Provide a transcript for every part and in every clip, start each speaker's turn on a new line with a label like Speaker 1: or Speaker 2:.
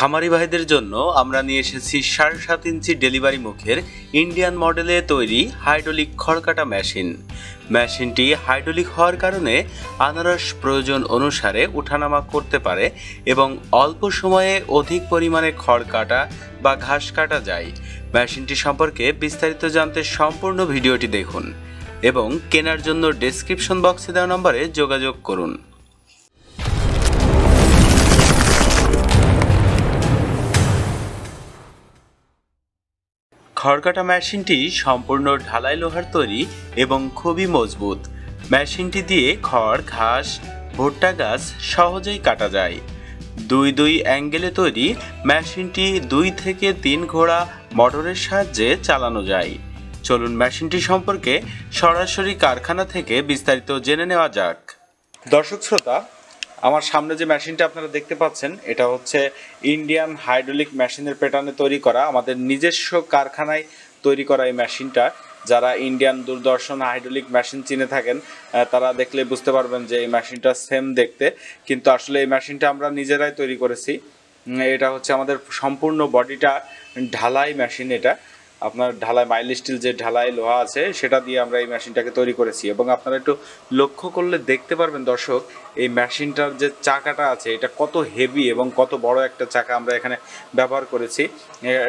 Speaker 1: খামারি ভাইদের জন্য আমরা নিয়ে এসেছি সাড়ে সাত ইঞ্চি ডেলিভারি মুখের ইন্ডিয়ান মডেলে তৈরি হাইড্রোলিক খড়কাটা মেশিন। মেশিনটি হাইড্রোলিক হওয়ার কারণে আনারস প্রয়োজন অনুসারে উঠানামা করতে পারে এবং অল্প সময়ে অধিক পরিমাণে খড় কাটা বা ঘাস কাটা যায়। মেশিনটি সম্পর্কে বিস্তারিত জানতে সম্পূর্ণ ভিডিওটি দেখুন এবং কেনার জন্য ডেসক্রিপশন বক্সে দেওয়া নম্বরে যোগাযোগ করুন। খড়কাটা মেশিনটি সম্পূর্ণ ঢালাই লোহার তৈরি এবং খুবই মজবুত। মেশিনটি দিয়ে খড়, ঘাস, ভুট্টা গাছ সহজেই কাটা যায়। দুই দুই অ্যাঙ্গেলে তৈরি মেশিনটি দুই থেকে তিন ঘোড়া মোটরের সাহায্যে চালানো যায়। চলুন মেশিনটি সম্পর্কে সরাসরি কারখানা থেকে বিস্তারিত জেনে নেওয়া যাক। দর্শক, শ্রোতা আমার সামনে যে মেশিনটা আপনারা দেখতে পাচ্ছেন, এটা হচ্ছে ইন্ডিয়ান হাইড্রোলিক মেশিনের প্যাটার্নে তৈরি করা, আমাদের নিজস্ব কারখানায় তৈরি করা এই মেশিনটা। যারা ইন্ডিয়ান দূরদর্শন হাইড্রোলিক মেশিন চিনে থাকেন তারা দেখলে বুঝতে পারবেন যে এই মেশিনটা সেম দেখতে। কিন্তু আসলে এই মেশিনটা আমরা নিজেরাই তৈরি করেছি। এটা হচ্ছে আমাদের সম্পূর্ণ বডিটা ঢালাই মেশিন এটা। আপনার ঢালাই মাইল স্টিল যে ঢালাই লোহা আছে, সেটা দিয়ে আমরা এই মেশিনটাকে তৈরি করেছি। এবং আপনারা একটু লক্ষ্য করলে দেখতে পারবেন দর্শক, এই মেশিনটার যে চাকাটা আছে, এটা কত হেভি এবং কত বড় একটা চাকা আমরা এখানে ব্যবহার করেছি।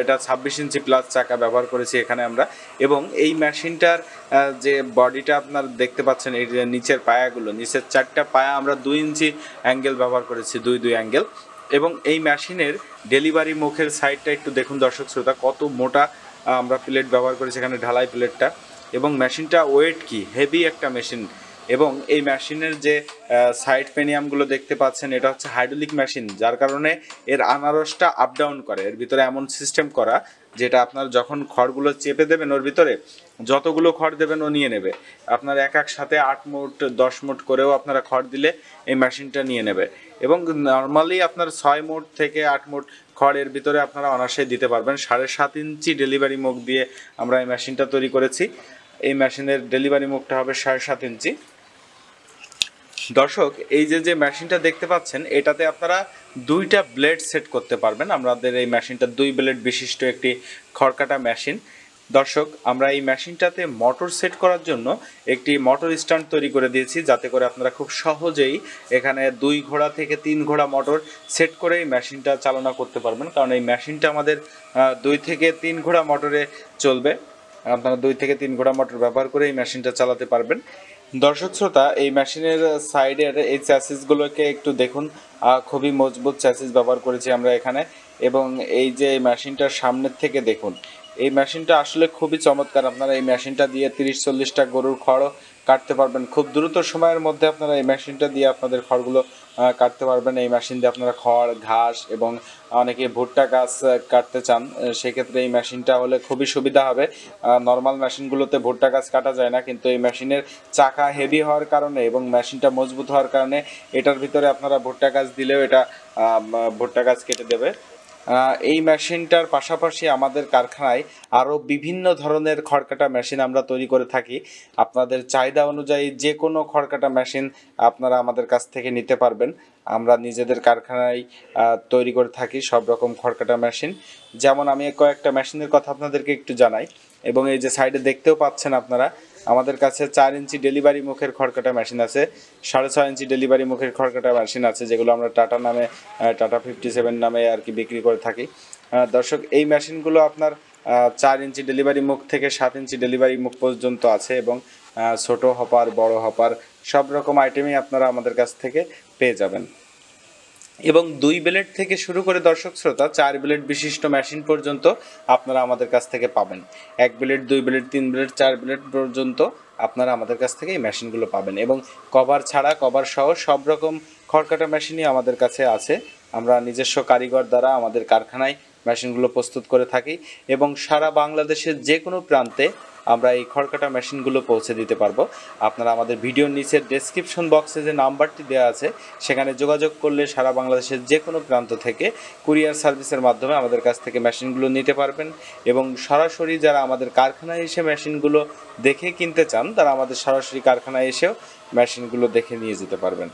Speaker 1: এটা ছাব্বিশ ইঞ্চি প্লাস চাকা ব্যবহার করেছি এখানে আমরা। এবং এই মেশিনটার যে বডিটা আপনার দেখতে পাচ্ছেন, এই নিচের পায়াগুলো, নিচের চারটা পায়া আমরা দুই ইঞ্চি অ্যাঙ্গেল ব্যবহার করেছি, দুই দুই অ্যাঙ্গেল এবং এই মেশিনের ডেলিভারি মুখের সাইডটা একটু দেখুন দর্শক শ্রোতা, কত মোটা আমরা প্লেট ব্যবহার করি সেখানে ঢালাই প্লেটটা এবং মেশিনটা ওয়েট কি? হেভি একটা মেশিন এবং এই মেশিনের যে সাইড পেনিয়ামগুলো দেখতে পাচ্ছেন, এটা হচ্ছে হাইড্রোলিক মেশিন যার কারণে এর আনারসটা আপ ডাউন করে। এর ভিতরে এমন সিস্টেম করা, যেটা আপনার যখন খড়গুলো চেপে দেবেন ওর ভিতরে, যতগুলো খড় দেবেন ও নিয়ে নেবে। আপনার এক এক সাথে আট মুট, দশ মুট করেও আপনারা খড় দিলে এই মেশিনটা নিয়ে নেবে। এবং নর্মালি আপনার ছয় মুট থেকে আট মুট খড় এর ভিতরে আপনারা অনায়াসে দিতে পারবেন। সাড়ে সাত ইঞ্চি ডেলিভারি মুখ দিয়ে আমরা এই মেশিনটা তৈরি করেছি। এই মেশিনের ডেলিভারি মুখটা হবে সাড়ে সাত ইঞ্চি। দর্শক, এই যে যে মেশিনটা দেখতে পাচ্ছেন, এটাতে আপনারা দুইটা ব্লেড সেট করতে পারবেন। আমাদের এই মেশিনটা দুই ব্লেড বিশিষ্ট একটি খড়কাটা মেশিন। দর্শক, আমরা এই মেশিনটাতে মোটর সেট করার জন্য একটি মোটর স্ট্যান্ড তৈরি করে দিয়েছি, যাতে করে আপনারা খুব সহজেই এখানে দুই ঘোড়া থেকে তিন ঘোড়া মোটর সেট করে এই মেশিনটা চালনা করতে পারবেন। কারণ এই মেশিনটা আমাদের দুই থেকে তিন ঘোড়া মোটরে চলবে। আপনারা দুই থেকে তিন ঘোড়া মোটর ব্যবহার করে এই মেশিনটা চালাতে পারবেন। দর্শক শ্রোতা, এই মেশিনের সাইডের এই চ্যাসিসগুলোকে একটু দেখুন। খুবই মজবুত চ্যাসিস ব্যবহার করেছি আমরা এখানে। এবং এই যে মেশিনটার সামনের থেকে দেখুন এই মেশিনটা আসলে খুবই চমৎকার। আপনারা এই মেশিনটা দিয়ে তিরিশ, চল্লিশটা গরুর খড়ও কাটতে পারবেন। খুব দ্রুত সময়ের মধ্যে আপনারা এই মেশিনটা দিয়ে আপনাদের খড়গুলো কাটতে পারবেন। এই মেশিন দিয়ে আপনারা খড়, ঘাস এবং অনেকে ভুট্টা গাছ কাটতে চান সেক্ষেত্রে এই মেশিনটা হলে খুবই সুবিধা হবে। নর্মাল মেশিনগুলোতে ভুট্টা গাছ কাটা যায় না, কিন্তু এই মেশিনের চাকা হেভি হওয়ার কারণে এবং মেশিনটা মজবুত হওয়ার কারণে এটার ভিতরে আপনারা ভুট্টা গাছ দিলেও এটা ভুট্টা গাছ কেটে দেবে। এই মেশিনটার পাশাপাশি আমাদের কারখানায় আরও বিভিন্ন ধরনের খড়কাটা মেশিন আমরা তৈরি করে থাকি। আপনাদের চাহিদা অনুযায়ী যে কোনো খড়কাটা মেশিন আপনারা আমাদের কাছ থেকে নিতে পারবেন। আমরা নিজেদের কারখানায় তৈরি করে থাকি সব রকম খড়কাটা মেশিন। যেমন আমি কয়েকটা মেশিনের কথা আপনাদেরকে একটু জানাই। এবং এই যে সাইডে দেখতেও পাচ্ছেন আপনারা আমাদের কাছে চার ইঞ্চি ডেলিভারি মুখের খড়কাটা মেশিন আছে, সাড়ে ছয় ইঞ্চি ডেলিভারি মুখের খড়কাটা মেশিন আছে, যেগুলো আমরা টাটা নামে টাটা ফিফটি সেভেন নামে আর কি বিক্রি করে থাকি। দর্শক, এই মেশিনগুলো আপনার চার ইঞ্চি ডেলিভারি মুখ থেকে সাত ইঞ্চি ডেলিভারি মুখ পর্যন্ত আছে এবং ছোট হপার বড় হপার সব রকম আইটেমই আপনারা আমাদের কাছ থেকে পেয়ে যাবেন। এবং দুই ব্লেড থেকে শুরু করে দর্শক শ্রোতা, চার ব্লেড বিশিষ্ট মেশিন পর্যন্ত আপনারা আমাদের কাছ থেকে পাবেন। এক ব্লেড, দুই ব্লেড, তিন ব্লেড, চার ব্লেড পর্যন্ত আপনারা আমাদের কাছ থেকে এই মেশিনগুলো পাবেন এবং কভার ছাড়া, কভার সহ সব রকম খড়কাটা মেশিনই আমাদের কাছে আছে। আমরা নিজস্ব কারিগর দ্বারা আমাদের কারখানায় মেশিনগুলো প্রস্তুত করে থাকি এবং সারা বাংলাদেশের যে কোনো প্রান্তে আমরা এই খড়কাটা মেশিনগুলো পৌঁছে দিতে পারব। আপনারা আমাদের ভিডিওর নিচের ডেসক্রিপশন বক্সে যে নাম্বারটি দেওয়া আছে, সেখানে যোগাযোগ করলে সারা বাংলাদেশের যে কোনো প্রান্ত থেকে কুরিয়ার সার্ভিসের মাধ্যমে আমাদের কাছ থেকে মেশিনগুলো নিতে পারবেন এবং সরাসরি যারা আমাদের কারখানায় এসে মেশিনগুলো দেখে কিনতে চান, তারা আমাদের সরাসরি কারখানায় এসেও মেশিনগুলো দেখে নিয়ে যেতে পারবেন।